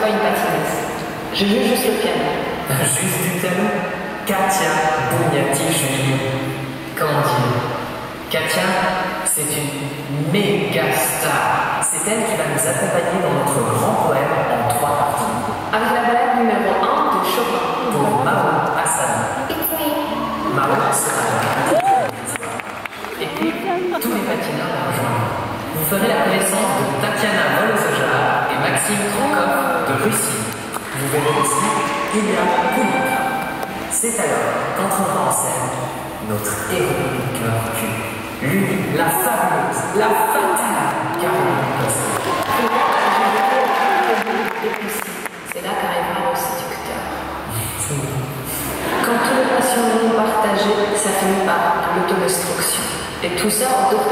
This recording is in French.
pas une patineuse. Je juge juste le piano. Juste du piano Katia Bouniati-Julie. Comment dire? Katia, c'est une méga star. C'est elle qui va nous accompagner dans notre grand poème en trois parties. Avec la balade numéro 1 de Chopin. Pour Mao Hassan. Mao sera là. Et puis, tous les patineurs la rejoindront. Vous ferez la connaissance de Russie. Vous verrez aussi Ilya. C'est alors qu'entrera en scène notre héroïne de cœur cul. Lui, la fabuleuse, la fatale Caroline Costa. C'est là qu'arrivera le séducteur. Quand tous les passions sont partagées, ça finit par l'autodestruction. Et tout ça en deux